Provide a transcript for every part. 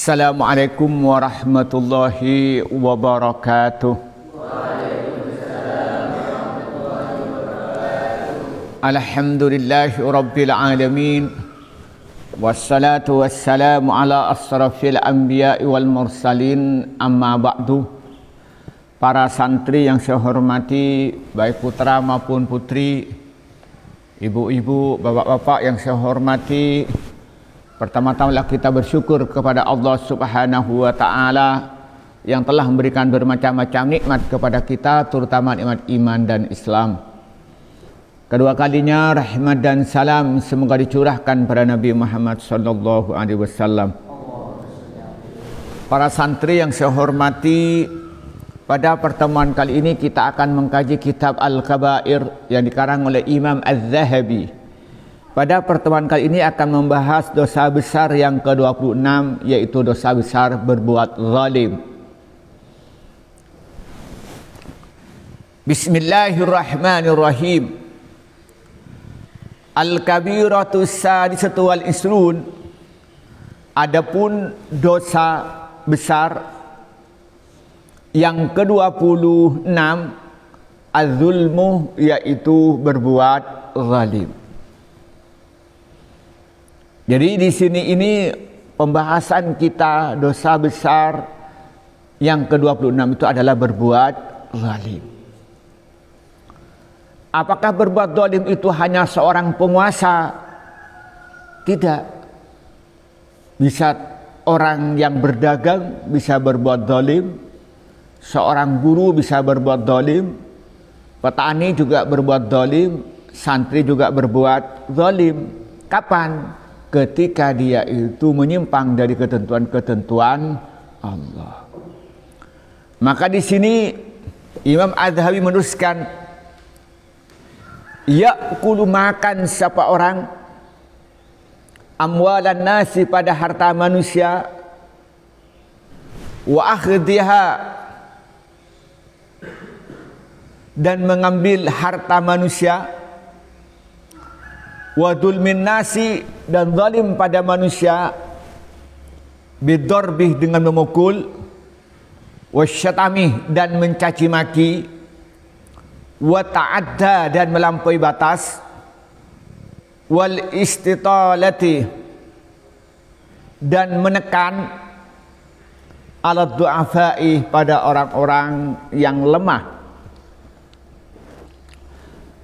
Assalamualaikum warahmatullahi wabarakatuh. Alhamdulillahi rabbil alamin. Wassalatu wassalamu ala asrafil anbiya'i wal mursalin amma ba'du. Para santri yang saya hormati, baik putra maupun putri, ibu-ibu, bapak-bapak yang saya hormati, Pertama-tama kita bersyukur kepada Allah Subhanahu wa taala yang telah memberikan bermacam-macam nikmat kepada kita terutama nikmat iman dan Islam. Kedua kalinya rahmat dan salam semoga dicurahkan pada Nabi Muhammad sallallahu alaihi wasallam. Para santri yang saya hormati, pada pertemuan kali ini kita akan mengkaji kitab Al-Kabair yang dikarang oleh Imam Az-Zahabi. Pada pertemuan kali ini akan membahas dosa besar yang ke-26 yaitu dosa besar berbuat zalim. Bismillahirrahmanirrahim. Al-kabiratu sadisatu wal isrun Adapun dosa besar yang ke-26 az-zulmu yaitu berbuat zalim. Jadi di sini ini pembahasan kita dosa besar yang ke-26 itu adalah berbuat zalim. Apakah berbuat zalim itu hanya seorang penguasa? Tidak. Bisa orang yang berdagang bisa berbuat zalim, seorang guru bisa berbuat zalim, petani juga berbuat zalim, santri juga berbuat zalim. Kapan? Ketika dia itu menyimpang dari ketentuan-ketentuan Allah. Maka di sini Imam Adhawi menuliskan ya kulu makan siapa orang? Amwalan nasi pada harta manusia. Wa akhdiha. Dan mengambil harta manusia wa dulmin nasi dan zalim pada manusia. Bidorbih dengan memukul. Wasyatamih dan mencaci maki. Wa ta'adda dan melampaui batas. Wal istitalati dan menekan. Alat du'afai pada orang-orang yang lemah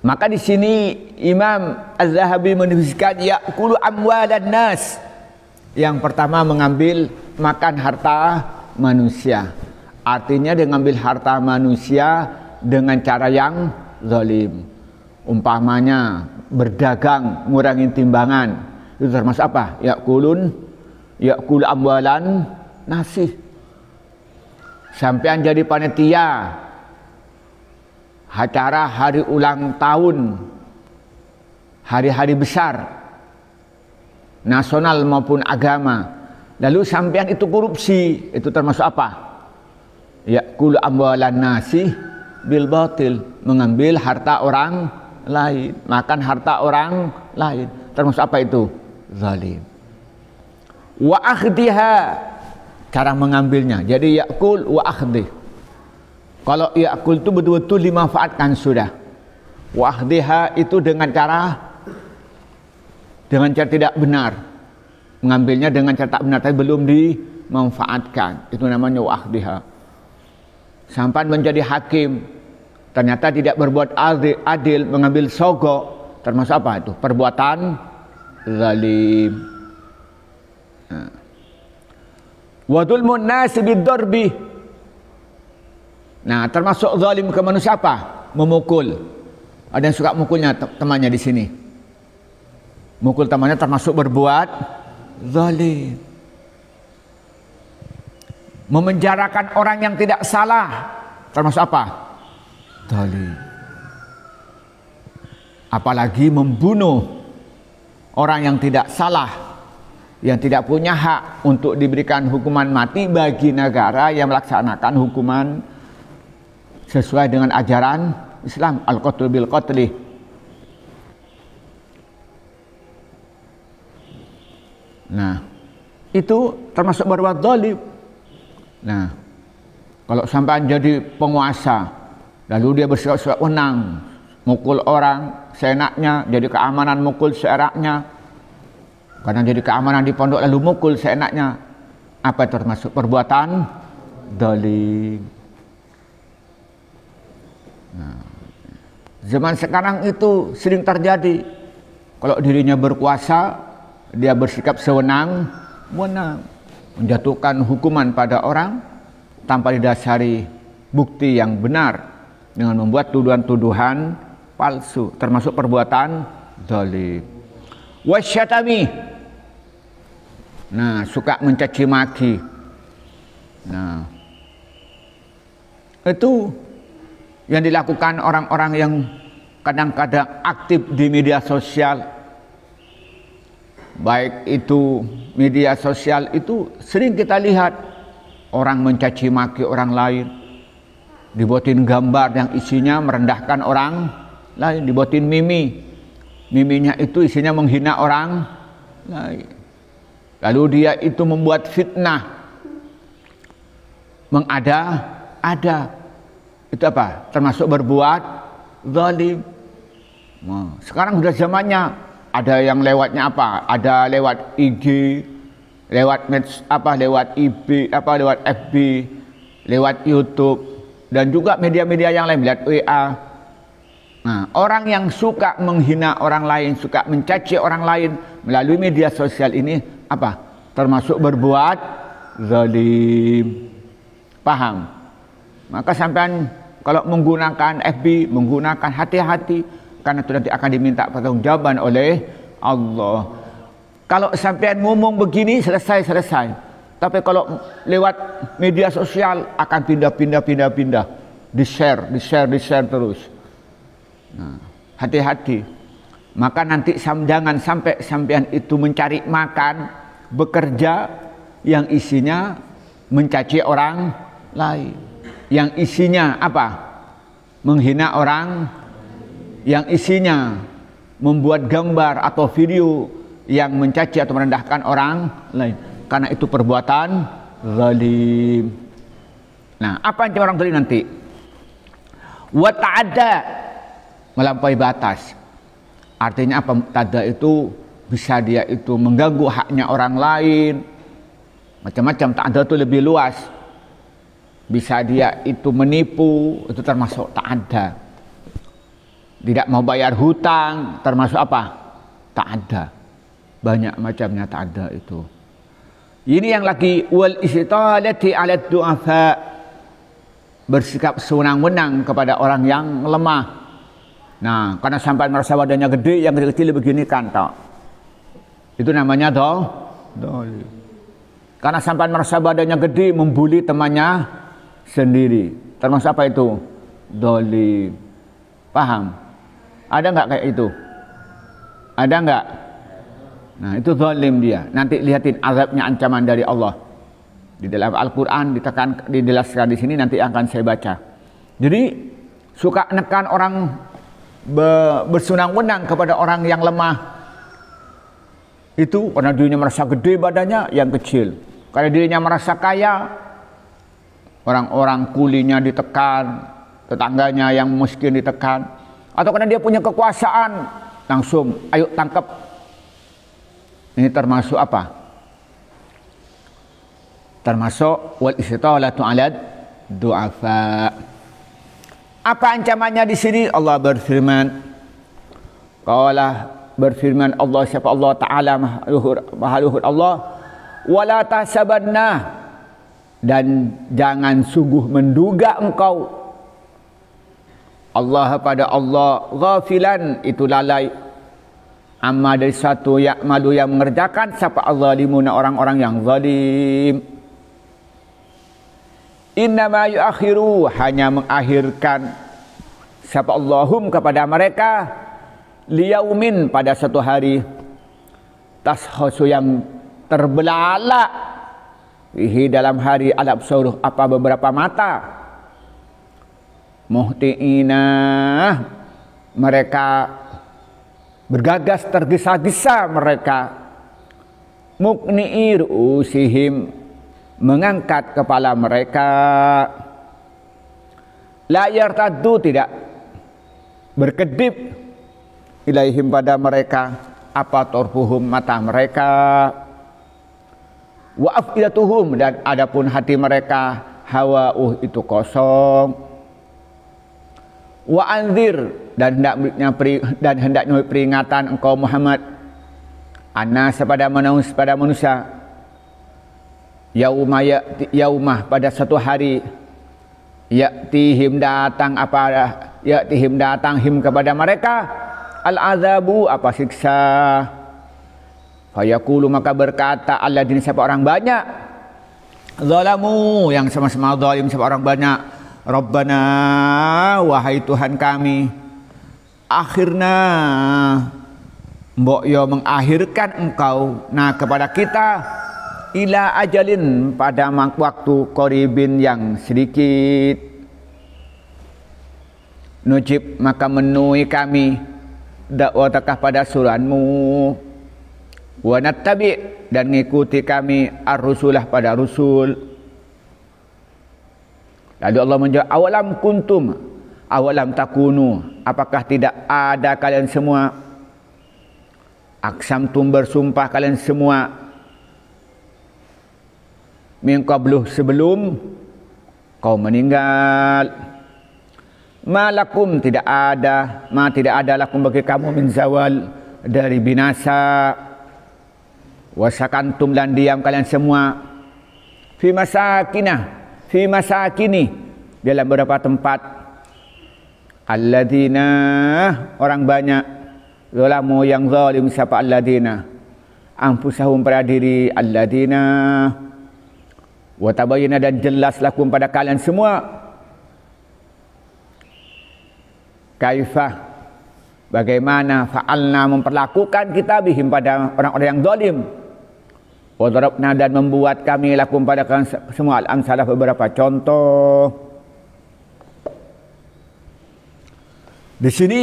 maka di sini Imam Az-Zahabi menuliskan yaqulu amwalan nas. Yang pertama mengambil makan harta manusia. Artinya dia mengambil harta manusia dengan cara yang zalim. Umpamanya berdagang, ngurangin timbangan. Itu termasuk apa? Yaqulun yaqul amwalan nasi. Sampai jadi panitia acara hari ulang tahun. Hari-hari besar. Nasional maupun agama. Lalu sampean itu korupsi. Itu termasuk apa? Ya kul amwalan nasi bil batil. Mengambil harta orang lain. Makan harta orang lain. Termasuk apa itu? Zalim. Wa akhdiha cara mengambilnya. Jadi yakul wa akhdih kalau yakul itu betul-betul dimanfaatkan sudah. Wahdiha itu dengan cara dengan cara tidak benar. Mengambilnya dengan cara tak benar tapi belum dimanfaatkan. Itu namanya wahdiha. Sampai menjadi hakim ternyata tidak berbuat adil, adil mengambil sogo termasuk apa itu? Perbuatan zalim. Wadul nasi bidorbi Nah, termasuk zalim ke manusia apa? Memukul. Ada yang suka mukulnya temannya di sini. Mukul temannya termasuk berbuat zalim. Memenjarakan orang yang tidak salah termasuk apa? Zalim. Apalagi membunuh orang yang tidak salah yang tidak punya hak untuk diberikan hukuman mati bagi negara yang melaksanakan hukuman sesuai dengan ajaran Islam al-qatl bil qatli nah itu termasuk berbuat zalim. Nah, kalau sampai jadi penguasa, lalu dia bersikap wenang, mukul orang seenaknya, jadi keamanan mukul seenaknya, karena jadi keamanan di pondok lalu mukul seenaknya, apa termasuk perbuatan zalim. Nah, zaman sekarang itu sering terjadi. Kalau dirinya berkuasa, dia bersikap sewenang, menang. Menjatuhkan hukuman pada orang tanpa didasari bukti yang benar. Dengan membuat tuduhan-tuduhan palsu termasuk perbuatan zalim. Wasyatami. Nah suka mencaci maki. Nah. Itu yang dilakukan orang-orang yang kadang-kadang aktif di media sosial. Baik itu media sosial itu sering kita lihat. Orang mencaci maki orang lain. Dibuatin gambar yang isinya merendahkan orang lain. Dibuatin mimi. Miminya itu isinya menghina orang lain. Lalu dia itu membuat fitnah. Mengada ada itu apa? Termasuk berbuat zalim. Nah, sekarang sudah zamannya. Ada yang lewatnya apa? Ada lewat IG lewat meds, apa lewat IB apa lewat FB lewat YouTube dan juga media-media yang lain lihat WA nah orang yang suka menghina orang lain suka mencaci orang lain melalui media sosial ini apa? Termasuk berbuat zalim. Paham maka sampean kalau menggunakan FB menggunakan hati-hati karena itu nanti akan diminta pertanggungjawaban oleh Allah. Kalau sampai ngomong begini selesai selesai. Tapi kalau lewat media sosial akan pindah-pindah pindah-pindah, di-share, di-share, di-share terus. Nah, hati-hati. Maka nanti jangan sampai sampean itu mencari makan, bekerja yang isinya mencaci orang lain. Yang isinya apa? Menghina orang yang isinya membuat gambar atau video yang mencaci atau merendahkan orang lain karena itu perbuatan zalim. Nah, apa yang orang zalim nanti? Wa ta'adda melampaui batas. Artinya apa? Tada itu bisa dia itu mengganggu haknya orang lain. Macam-macam ta'adda itu lebih luas. Bisa dia itu menipu, itu termasuk ta'adda tidak mau bayar hutang termasuk apa? Tak ada. Banyak macamnya tak ada itu. Ini yang lagi wal istitalati ala du'afa. Bersikap sewenang-wenang kepada orang yang lemah. Nah karena sampai merasa badannya gede yang kecil-kecil begini kan tak? Itu namanya doh karena sampai merasa badannya gede membuli temannya sendiri termasuk apa itu doli paham ada nggak kayak itu? Ada nggak? Nah itu zalim dia. Nanti lihatin azabnya ancaman dari Allah. Di dalam Al-Quran ditekan, dijelaskan di sini nanti akan saya baca. Jadi suka nekan orang be, bersunang-wenang kepada orang yang lemah. Itu karena dirinya merasa gede badannya, yang kecil. Karena dirinya merasa kaya, orang-orang kulinya ditekan, tetangganya yang miskin ditekan. Atau karena dia punya kekuasaan langsung ayo tangkap. Ini termasuk apa? Termasuk wal istitalatu ala du'afa. Apa ancamannya di sini? Allah berfirman qala berfirman Allah siapa Allah taala maha luhur Allah wala tahsabanna dan jangan sungguh menduga engkau. Allah pada Allah ghafilan. Itu lalai. Amma dari satu malu yang mengerjakan siapa Allah limuna orang-orang yang zalim. Innama yuakhiru hanya mengakhirkan. Siapa Allahum kepada mereka? Liyaumin pada satu hari. Tashasu yang terbelalak Ihi dalam hari alab suruh apa beberapa mata? Muhtiina. Mereka bergagas tergesa-gesa mereka. Mukni'i ru'usihim mengangkat kepala mereka. La yartaddu tidak. Berkedip ilaihim pada mereka. Apa torfuhum mata mereka wa afidatuhum. Dan adapun hati mereka hawa uh itu kosong. Wa anzir. Dan hendaknya dan hendaknya peringatan engkau Muhammad. Anas pada manusia pada manusia. Yauma yaumah pada satu hari. Ya'tihim datang apa ya'tihim datang him kepada mereka. Al azabu apa siksa fayaqulu maka berkata alladzina siapa orang banyak? Zalamu yang sama-sama zalim siapa orang banyak? Rabbana wahai Tuhan kami. Akhirna mbok yo mengakhirkan engkau. Nah kepada kita ila ajalin pada waktu koribin yang sedikit. Nujib maka menui kami. Dakwatakah pada suranmu wa nattabi dan ngikuti kami ar-rusulah pada rusul. Lalu Allah menjawab awalam kuntum? Awalam takunu? Apakah tidak ada kalian semua? Aksam tum bersumpah kalian semua. Min qabluh sebelum kau meninggal. Malakum tidak ada ma tidak ada lakum bagi kamu min zawal dari binasa wasakantum dan diam kalian semua. Fi masakinah fi masakini. Dalam beberapa tempat. Alladzina orang banyak. Zalamu yang zalim siapa alladzina anfusahum pada diri alladzina wa tabayyana dan jelas lakum pada kalian semua. Kaifah bagaimana fa'alna memperlakukan kita bihim pada orang-orang yang zalim wa darabna dan membuat kami lakum pada semua al-amsalah beberapa contoh di sini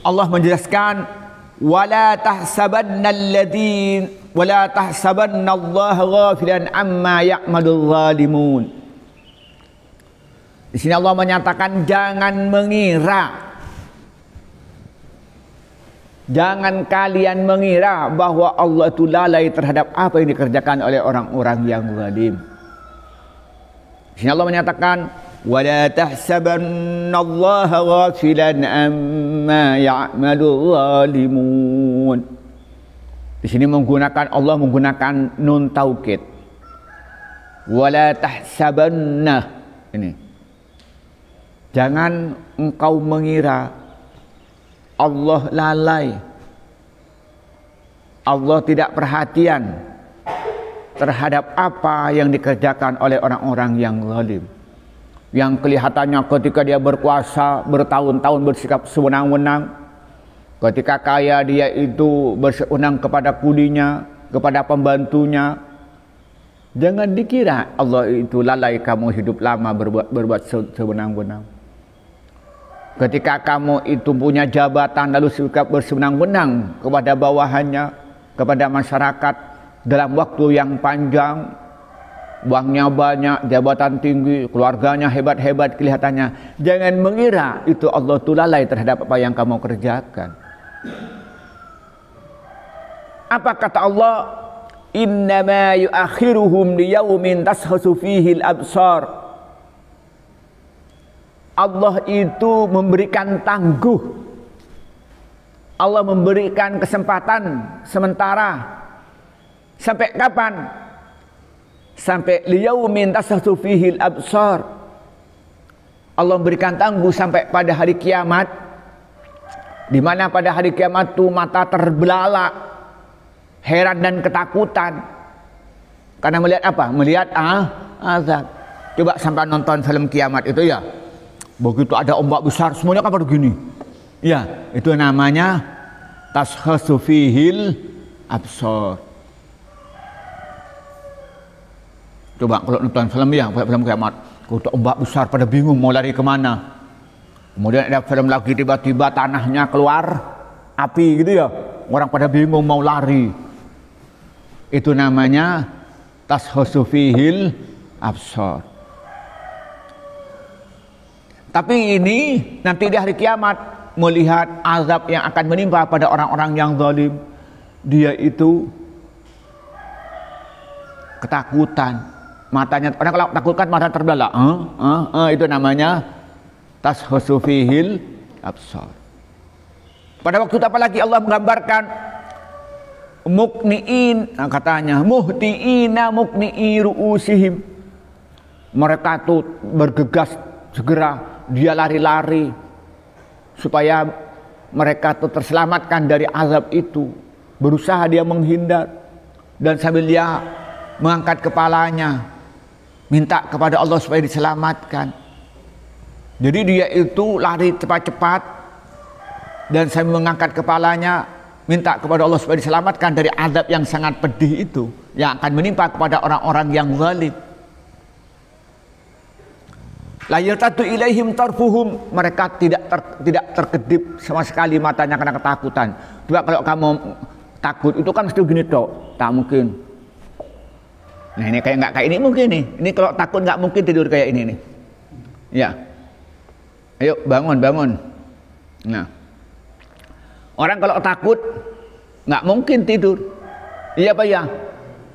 Allah menjelaskan wala tahsabanna alladhin wala tahsabanna Allah ghafilan amma ya'malul zalimun. Di sini Allah menyatakan jangan mengira Jangan kalian mengira bahwa Allah itu lalai terhadap apa yang dikerjakan oleh orang-orang yang zalim. Sini Allah menyatakan, "Wala tahsabannallaha ghafilan amma ya'malul zalimun." Di sini menggunakan Allah menggunakan nun taukid. Wala tahsabanna ini. Jangan engkau mengira Allah lalai. Allah tidak perhatian terhadap apa yang dikerjakan oleh orang-orang yang zalim. Yang kelihatannya ketika dia berkuasa bertahun-tahun bersikap sewenang-wenang, Ketika kaya dia itu berseunang kepada kulinya, kepada pembantunya. Jangan dikira Allah itu lalai kamu hidup lama berbuat berbuat sewenang-wenang. Ketika kamu itu punya jabatan lalu suka bersenang-wenang kepada bawahannya, kepada masyarakat dalam waktu yang panjang, uangnya banyak, jabatan tinggi, keluarganya hebat-hebat kelihatannya. Jangan mengira itu Allah itu lalai terhadap apa yang kamu kerjakan. Apa kata Allah? Innama yuakhiruhum liyaumin tashasu al-absar. Allah itu memberikan tangguh. Allah memberikan kesempatan sementara. Sampai kapan? Sampai liyaumin tashasu fihi al-absar. Allah memberikan tangguh sampai pada hari kiamat di mana pada hari kiamat itu mata terbelalak, heran dan ketakutan. Karena melihat apa? Melihat ah, azab. Coba sampai nonton film kiamat itu ya. Begitu ada ombak besar, semuanya kan pada gini. Ya, itu namanya tashkhasu fihil absor. Coba kalau nonton film ya, film kiamat, kalau ombak besar pada bingung mau lari ke mana. Kemudian ada film lagi tiba-tiba tanahnya keluar api gitu ya. Orang pada bingung mau lari. Itu namanya tashosufihil absor. Tapi ini nanti di hari kiamat melihat azab yang akan menimpa pada orang-orang yang zalim. Dia itu ketakutan. Matanya orang kalau takutkan mata terbelalak. Eh, eh, eh, itu namanya tashosufihil absor. Pada waktu itu apalagi Allah menggambarkan mukniin nah katanya muhtiina mukni'i ru'usihim mereka tuh bergegas segera dia lari-lari supaya mereka terselamatkan dari azab itu. Berusaha dia menghindar dan sambil dia mengangkat kepalanya minta kepada Allah supaya diselamatkan. Jadi dia itu lari cepat-cepat dan sambil mengangkat kepalanya minta kepada Allah supaya diselamatkan dari azab yang sangat pedih itu yang akan menimpa kepada orang-orang yang zalim. La yatatu ilaihim tarfuhum mereka tidak ter, tidak terkedip sama sekali matanya karena ketakutan. Coba kalau kamu takut itu kan mesti gini tok, tak mungkin. Nah ini kayak nggak kayak ini mungkin nih. Ini kalau takut nggak mungkin tidur kayak ini nih. Ya. Ayo bangun bangun. Nah. Orang kalau takut nggak mungkin tidur. Iya apa ya?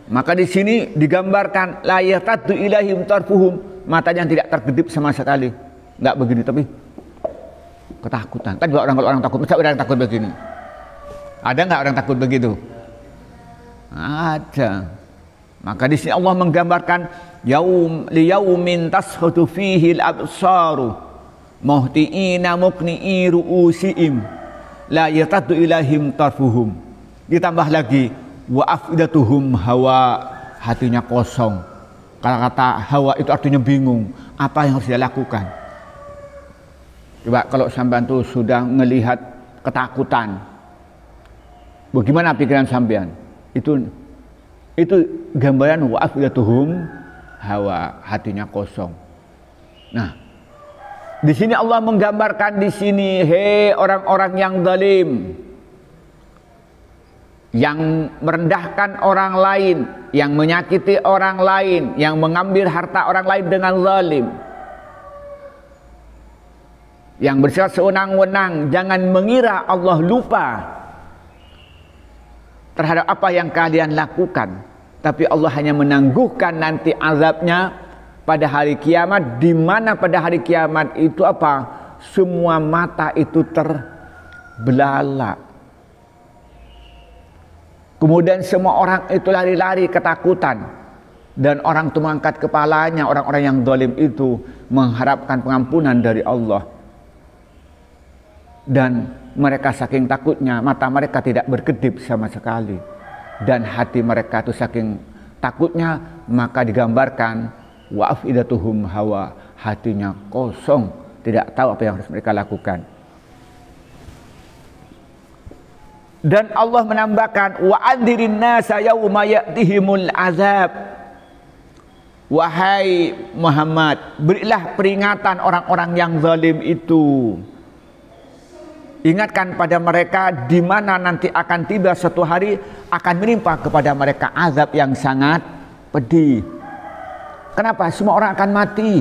Maka di sini digambarkan la yatatu ilaihim tarfuhum matanya tidak terkedip sama sekali. Nggak begini tapi ketakutan. Kan juga orang kalau orang takut masa orang takut begini? Ada nggak orang takut begitu? Ada. Maka di sini Allah menggambarkan yaum liyaumin tashutu fihi al-absaru muhtiina muqni'i ru'usiim la yatadu ilahim tarfuhum. Ditambah lagi wa afidatuhum hawa hatinya kosong Kata-kata hawa itu artinya bingung. Apa yang harus dia lakukan? Coba kalau sampean tuh sudah melihat ketakutan, bagaimana pikiran sampean? Itu itu gambaran wa'afiyatuhum hawa hatinya kosong. Nah, di sini Allah menggambarkan di sini, hei orang-orang yang zalim, yang merendahkan orang lain, yang menyakiti orang lain, yang mengambil harta orang lain dengan zalim. Yang bersifat sewenang-wenang, jangan mengira Allah lupa terhadap apa yang kalian lakukan. Tapi Allah hanya menangguhkan nanti azabnya pada hari kiamat, di mana pada hari kiamat itu apa? Semua mata itu terbelalak Kemudian semua orang itu lari-lari ketakutan. Dan orang itu mengangkat kepalanya, orang-orang yang dolim itu mengharapkan pengampunan dari Allah. Dan mereka saking takutnya, mata mereka tidak berkedip sama sekali. Dan hati mereka itu saking takutnya, maka digambarkan wa'af idatuhum hawa, hatinya kosong, tidak tahu apa yang harus mereka lakukan. Dan Allah menambahkan wa andirin nasa yauma ya'tihimul azab. Wahai Muhammad, berilah peringatan orang-orang yang zalim itu. Ingatkan pada mereka di mana nanti akan tiba suatu hari akan menimpa kepada mereka azab yang sangat pedih. Kenapa? Semua orang akan mati.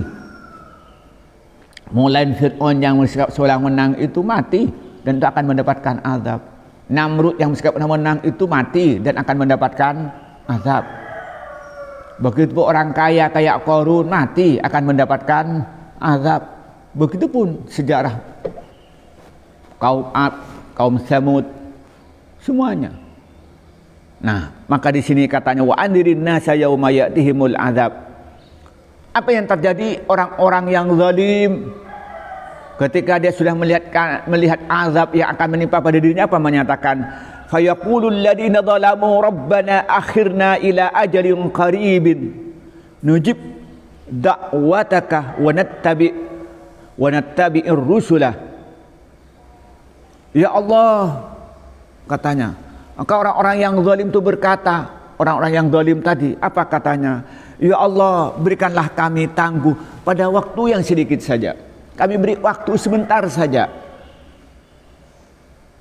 Mulai Fir'aun yang seorang menang itu mati dan itu akan mendapatkan azab. Namrud yang bersikap menang itu mati dan akan mendapatkan azab. Begitu pun orang kaya kayak Korun mati akan mendapatkan azab. Begitupun sejarah kaum Ad, kaum Samud, semuanya. Nah, maka di sini katanya wa andirin nasa yauma ya'tihimul azab. Apa yang terjadi orang-orang yang zalim ketika dia sudah melihat melihat azab yang akan menimpa pada dirinya apa menyatakan? Fayaqulul ladina zalamu rabbana akhirna ila ajalin qaribin. Nujib da'wataka wa nattabi wa nattabi'ir rusulah. Ya Allah katanya maka orang-orang yang zalim itu berkata orang-orang yang zalim tadi apa katanya? Ya Allah berikanlah kami tangguh pada waktu yang sedikit saja kami beri waktu sebentar saja.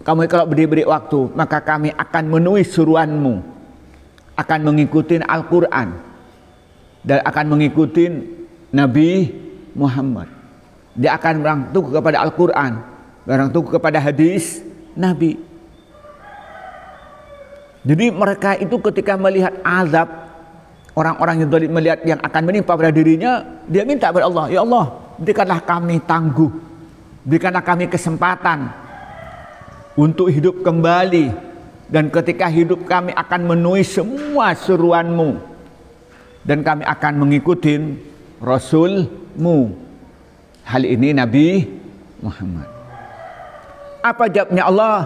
Kamu kalau beri beri waktu, maka kami akan menuhi suruhanmu. akan mengikuti Al-Quran dan akan mengikuti Nabi Muhammad. Dia akan berang kepada Al-Quran, berang kepada hadis Nabi. Jadi mereka itu ketika melihat azab orang-orang yang melihat yang akan menimpa pada dirinya, dia minta kepada Allah, "Ya Allah, berikanlah kami tangguh. Berikanlah kami kesempatan untuk hidup kembali dan ketika hidup kami akan menuhi semua seruanmu dan kami akan mengikuti Rasulmu. Hal ini Nabi Muhammad. Apa jawabnya Allah?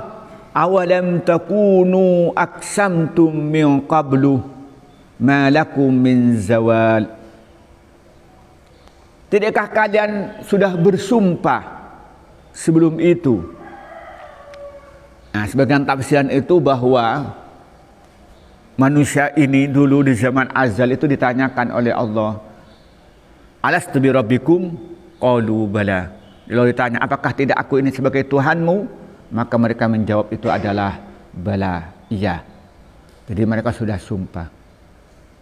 Awalam takunu aksamtum min qablu ma lakum min zawal. Tidakkah kalian sudah bersumpah sebelum itu Nah, sebagian tafsiran itu bahwa manusia ini dulu di zaman azal itu ditanyakan oleh Allah, "Alas bi rabbikum?" Qalu bala. Lalu ditanya, "Apakah tidak aku ini sebagai Tuhanmu?" Maka mereka menjawab itu adalah bala, iya. Jadi mereka sudah sumpah.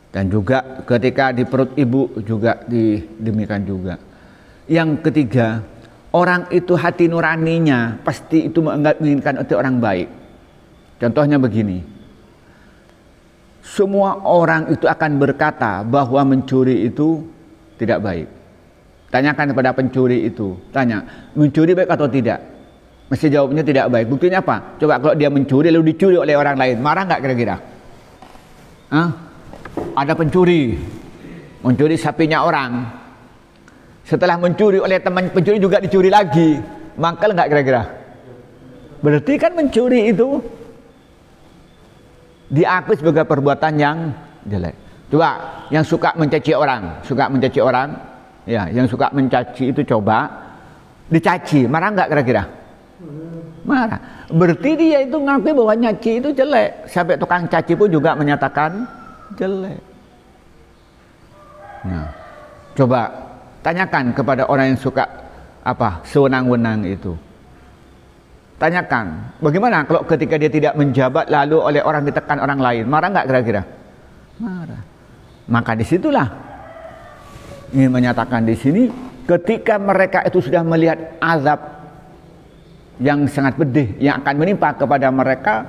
Dan juga ketika di perut ibu juga di, demikian juga. Yang ketiga, orang itu hati nuraninya pasti itu menginginkan untuk orang baik. Contohnya begini. Semua orang itu akan berkata bahwa mencuri itu tidak baik. Tanyakan kepada pencuri itu, tanya, mencuri baik atau tidak? Mesti jawabnya tidak baik. Buktinya apa? Coba kalau dia mencuri lalu dicuri oleh orang lain, marah nggak kira-kira? Hah? Ada pencuri, mencuri sapinya orang, setelah mencuri oleh teman pencuri juga dicuri lagi. Mangkal enggak kira-kira? Berarti kan mencuri itu diakui sebagai perbuatan yang jelek. Coba yang suka mencaci orang, suka mencaci orang, ya, yang suka mencaci itu coba dicaci, marah enggak kira-kira? Marah. Berarti dia itu ngakui bahwa nyaci itu jelek. Sampai tukang caci pun juga menyatakan jelek. Nah, coba Tanyakan kepada orang yang suka apa sewenang-wenang itu. Tanyakan, bagaimana kalau ketika dia tidak menjabat lalu oleh orang ditekan orang lain, marah nggak kira-kira? Marah. Maka di situlah ingin menyatakan di sini, ketika mereka itu sudah melihat azab yang sangat pedih yang akan menimpa kepada mereka,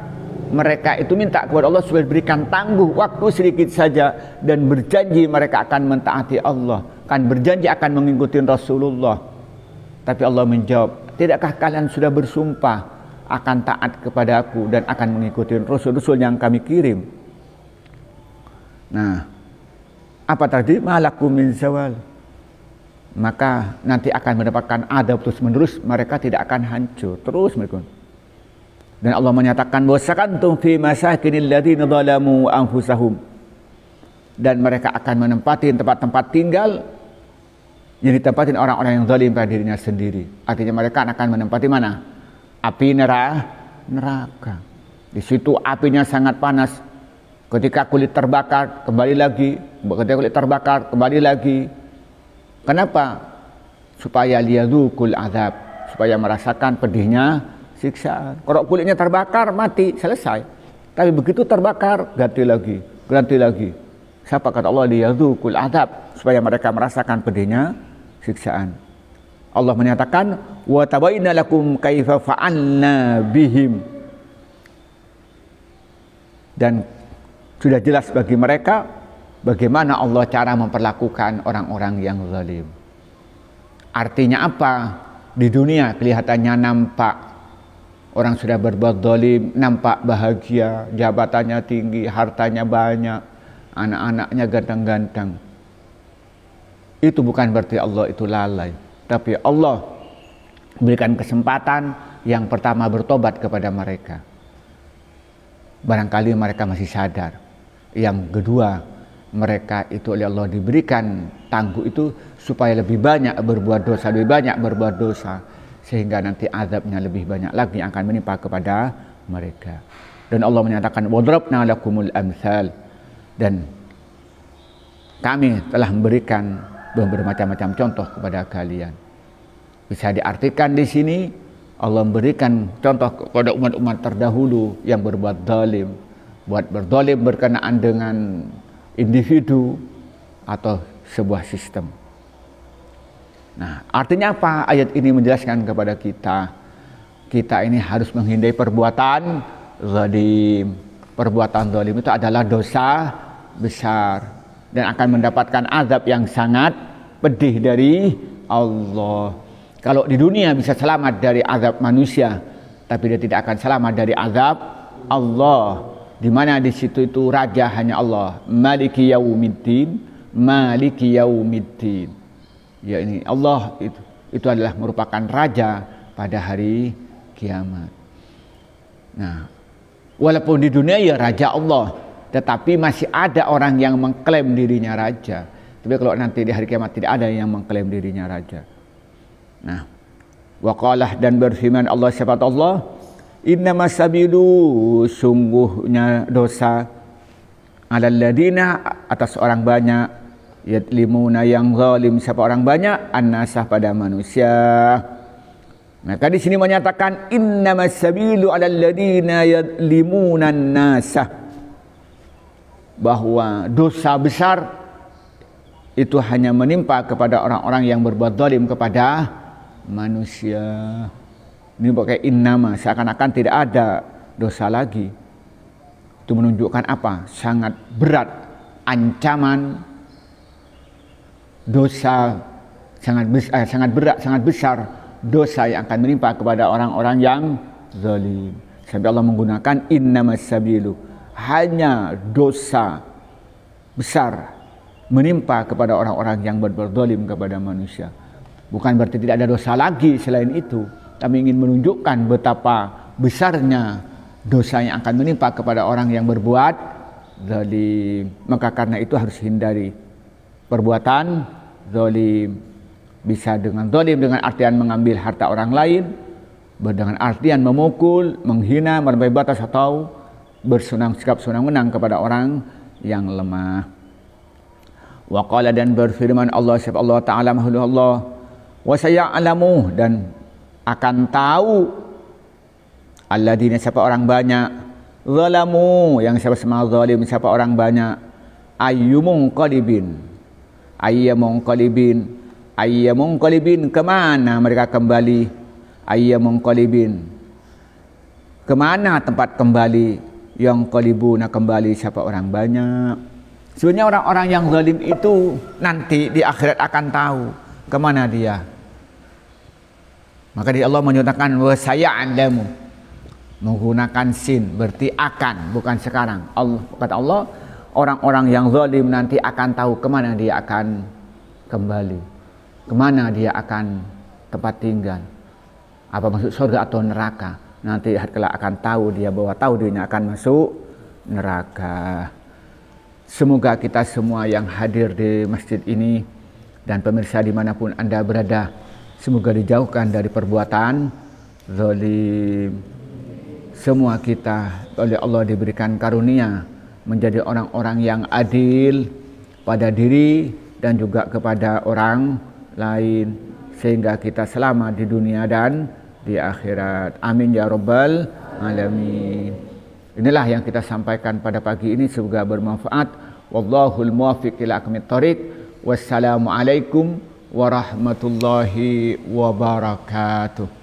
mereka itu minta kepada Allah supaya berikan tangguh waktu sedikit saja dan berjanji mereka akan mentaati Allah kan berjanji akan mengikuti Rasulullah. Tapi Allah menjawab, tidakkah kalian sudah bersumpah akan taat kepada aku dan akan mengikuti Rasul-Rasul yang kami kirim? Nah, apa tadi? Malakum min zawal. Maka nanti akan mendapatkan adab terus menerus, mereka tidak akan hancur. Terus mereka. Dan Allah menyatakan, Wasakantum fi masakinil ladhina zalamu anfusahum. Dan mereka akan menempati tempat-tempat tinggal yang ditempatin orang-orang yang zalim pada dirinya sendiri. Artinya mereka akan menempati mana? Api neraka. Di situ apinya sangat panas. Ketika kulit terbakar, kembali lagi. Ketika kulit terbakar, kembali lagi. Kenapa? Supaya liyadukul azab. Supaya merasakan pedihnya siksaan. Kalau kulitnya terbakar, mati, selesai. Tapi begitu terbakar, ganti lagi, ganti lagi. Siapa kata Allah liyadukul azab. Supaya mereka merasakan pedihnya siksaan. Allah menyatakan wa tabayyana lakum kaifa fa'alna bihim. Dan sudah jelas bagi mereka bagaimana Allah cara memperlakukan orang-orang yang zalim. Artinya apa? Di dunia kelihatannya nampak orang sudah berbuat zalim, nampak bahagia, jabatannya tinggi, hartanya banyak, anak-anaknya ganteng-ganteng. Itu bukan berarti Allah itu lalai tapi Allah berikan kesempatan yang pertama bertobat kepada mereka. Barangkali mereka masih sadar. Yang kedua mereka itu oleh Allah diberikan tangguh itu supaya lebih banyak berbuat dosa lebih banyak berbuat dosa sehingga nanti azabnya lebih banyak lagi yang akan menimpa kepada mereka dan Allah menyatakan wadrabna lakumul amsal dan kami telah memberikan bermacam-macam contoh kepada kalian. Bisa diartikan di sini Allah memberikan contoh kepada umat-umat terdahulu yang berbuat zalim. buat berdolim berkenaan dengan individu atau sebuah sistem. Nah, artinya apa? Ayat ini menjelaskan kepada kita, kita ini harus menghindari perbuatan zalim. Perbuatan zalim itu adalah dosa besar dan akan mendapatkan azab yang sangat pedih dari Allah. Kalau di dunia bisa selamat dari azab manusia, tapi dia tidak akan selamat dari azab Allah. Di mana di situ itu raja hanya Allah. Maliki yaumiddin, Maliki yaumiddin. Ya ini Allah itu itu adalah merupakan raja pada hari kiamat. Nah, walaupun di dunia ya raja Allah, tetapi masih ada orang yang mengklaim dirinya raja. Tapi kalau nanti di hari kiamat tidak ada yang mengklaim dirinya raja. Nah, waqalah dan berfirman Allah sifat Allah, Inna masabilu sungguhnya dosa alal ladina atas orang banyak yatlimuna yang zalim. Siapa orang banyak? Annasah pada manusia. Maka di sini menyatakan inna masabilu alal ladina yatlimuna nasah bahwa dosa besar itu hanya menimpa kepada orang-orang yang berbuat zalim kepada manusia. Ini pakai innama seakan-akan tidak ada dosa lagi. Itu menunjukkan apa? Sangat berat ancaman dosa sangat besar, eh, sangat berat, sangat besar dosa yang akan menimpa kepada orang-orang yang zalim. Sampai Allah menggunakan innamas sabilu. Hanya dosa besar menimpa kepada orang-orang yang berbuat zalim kepada manusia. Bukan berarti tidak ada dosa lagi selain itu. Kami ingin menunjukkan betapa besarnya dosa yang akan menimpa kepada orang yang berbuat zalim. Maka karena itu harus hindari perbuatan zalim. Bisa dengan zalim dengan artian mengambil harta orang lain, dengan artian memukul, menghina, melampaui batas atau bersenang sikap senang menang kepada orang yang lemah. Waqala dan berfirman Allah Subhanahu Allah Taala Allah wa sayalamu dan akan tahu alladzina siapa orang banyak zalamu yang siapa semua zalim siapa orang banyak ayyumun qalibin ayyamun qalibin ayyamun qalibin ke mana mereka kembali? Ayyamun qalibin ke mana tempat kembali? Yang qalibuna kembali siapa orang banyak. Sebenarnya orang-orang yang zalim itu nanti di akhirat akan tahu ke mana dia. Maka di Allah menyatakan wa saya'lamu menggunakan sin berarti akan bukan sekarang. Allah kata Allah orang-orang yang zalim nanti akan tahu ke mana dia akan kembali. Ke mana dia akan tempat tinggal. Apa masuk surga atau neraka. Nanti kelak akan tahu dia bahwa tahu dirinya akan masuk neraka. Semoga kita semua yang hadir di masjid ini dan pemirsa di mana pun anda berada Semoga dijauhkan dari perbuatan zalim. Semua kita oleh Allah diberikan karunia menjadi orang-orang yang adil pada diri dan juga kepada orang lain sehingga kita selamat di dunia dan di akhirat. Amin ya rabbal alamin. Inilah yang kita sampaikan pada pagi ini semoga bermanfaat. Wallahul muwaffiq ila aqwamit thoriq. Wassalamualaikum warahmatullahi wabarakatuh.